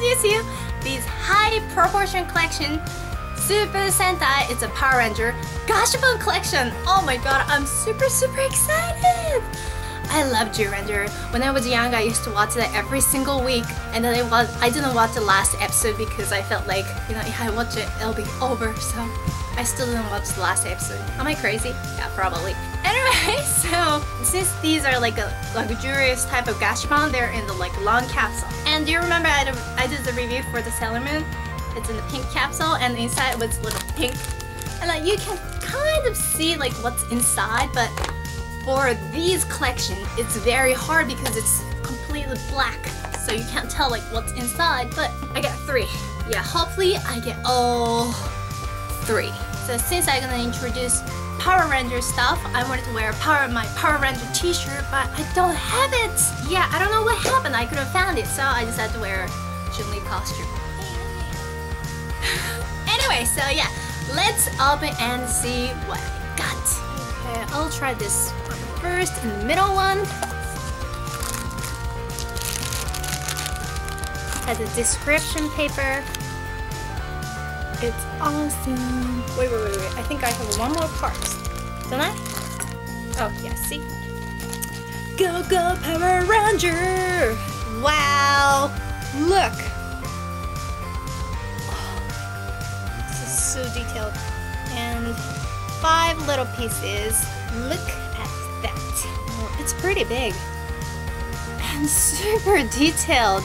introduce you this high proportion collection Super Sentai. It's a Power Ranger Gashapon collection. Oh my god, I'm super super excited. I love Zyuranger. When I was young, I used to watch it every single week, and then I was I didn't watch the last episode because I felt like you know if I watch it, it'll be over. So I still didn't watch the last episode. Am I crazy? Yeah, probably. Anyway, so since these are like a luxurious type of gashapon, they're in the like long capsule. And do you remember I did, I did the review for the Sailor Moon? It's in the pink capsule, and inside it was little pink. And like you can kind of see like what's inside, but for these collection, it's very hard because it's completely black. So you can't tell like what's inside, but I got three. Yeah, hopefully I get all three. So since I'm gonna introduce Power Ranger stuff, I wanted to wear Power my Power Ranger t-shirt, but I don't have it. Yeah, I don't know what happened. I couldn't find it, so I decided to wear Chun-Li costume. anyway, so yeah, let's open and see what I got. Okay, I'll try this first and the middle one. Has a description paper. It's awesome. Wait, wait, wait, wait. I think I have one more part. Don't I? Oh, yeah, see? Go, go, Power Ranger! Wow! Look! Oh, this is so detailed. And five little pieces. Look at that. Oh, it's pretty big. And super detailed.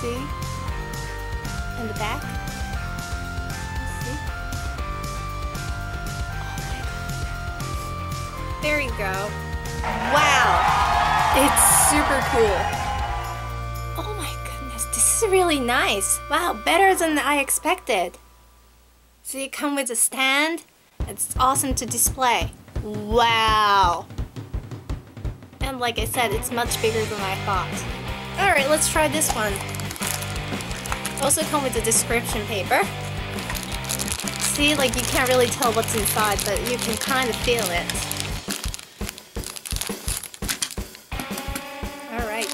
See? In the back. There you go. Wow! It's super cool. Oh my goodness, this is really nice. Wow, better than I expected. See, it come with a stand. It's awesome to display. Wow! And like I said, it's much bigger than I thought. Alright, let's try this one. Also come with a description paper. See, like you can't really tell what's inside, but you can kind of feel it. Alright.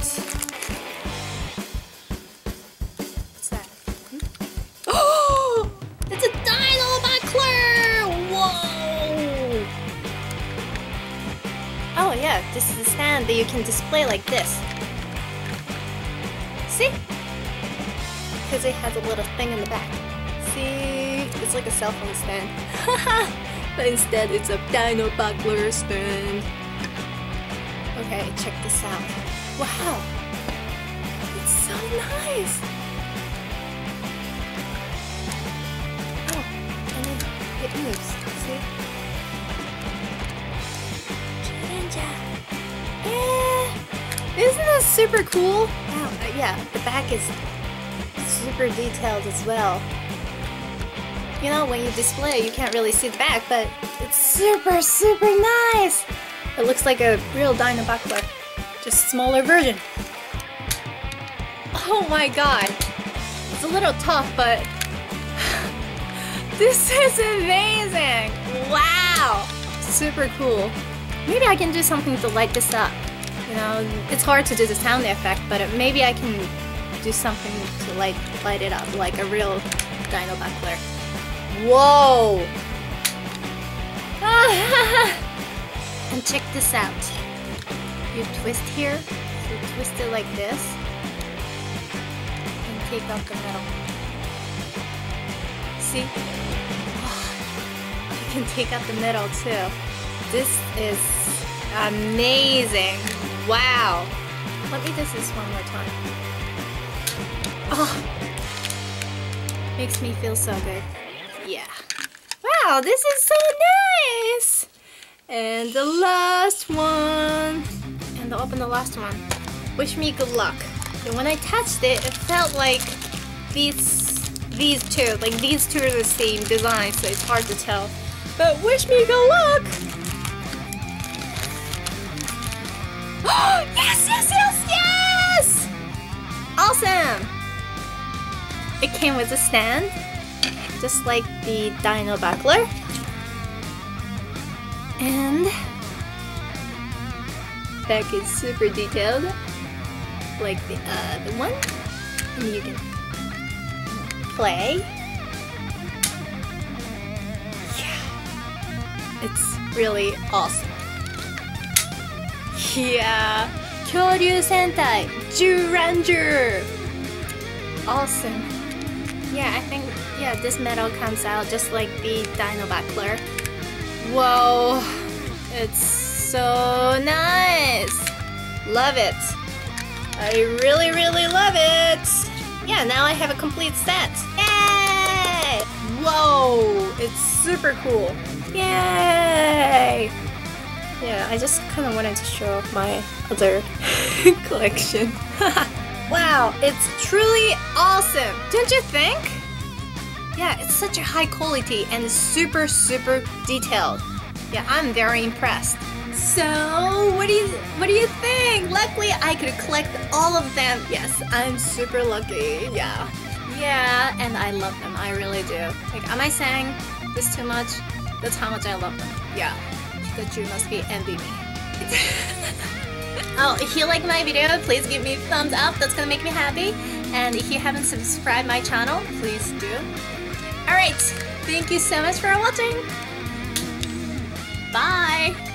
What's that? Hmm? Oh! It's a dino! Whoa! Oh yeah, this is a stand that you can display like this. See? Because it has a little thing in the back. See? It's like a cell phone stand. but instead it's a dino buckler stand. Okay, check this out. Wow! It's so nice! Oh, and then it moves. See? Ninja! Yeah! Isn't that super cool? Wow, uh, yeah, the back is super detailed as well. You know, when you display you can't really see the back, but it's super, super nice! It looks like a real Dino Buckler, just smaller version. Oh my god! It's a little tough, but this is amazing! Wow! Super cool. Maybe I can do something to light this up. You know, it's hard to do the sound effect, but maybe I can do something to light light it up like a real Dino Buckler. Whoa! and check this out. You twist here, you twist it like this, and take out the metal. See? You can take out the metal too. This is amazing. Wow. Let me do this one more time. Oh, makes me feel so good. Yeah. Wow, this is so nice. And the last one. And I'll open the last one. Wish me good luck. And when I touched it, it felt like these these two, like these two are the same design, so it's hard to tell. But wish me good luck. yes, yes, yes, yes! Awesome! It came with a stand, just like the Dino Buckler. And back is super detailed. like the other one, and you can play. Yeah, it's really awesome. Yeah, 恐竜戦队 Ranger. Awesome. Yeah, I think yeah this medal comes out just like the Dino Buckler. Whoa, it's so nice. Love it. I really, really love it. Yeah, now I have a complete set. Yay! Whoa, it's super cool. Yay! I just kind of wanted to show off my other collection. wow, it's truly awesome, don't you think? Yeah, it's such a high quality and super, super detailed. Yeah, I'm very impressed. So, what do you what do you think? Luckily, I could collect all of them. Yes, I'm super lucky. Yeah, yeah, and I love them. I really do. Like, am I saying this too much? That's how much I love them. Yeah, Pikachu must be envy me. oh, if you like my video, please give me thumbs up. That's gonna make me happy. And if you haven't subscribed my channel, please do. Alright, thank you so much for watching. Bye!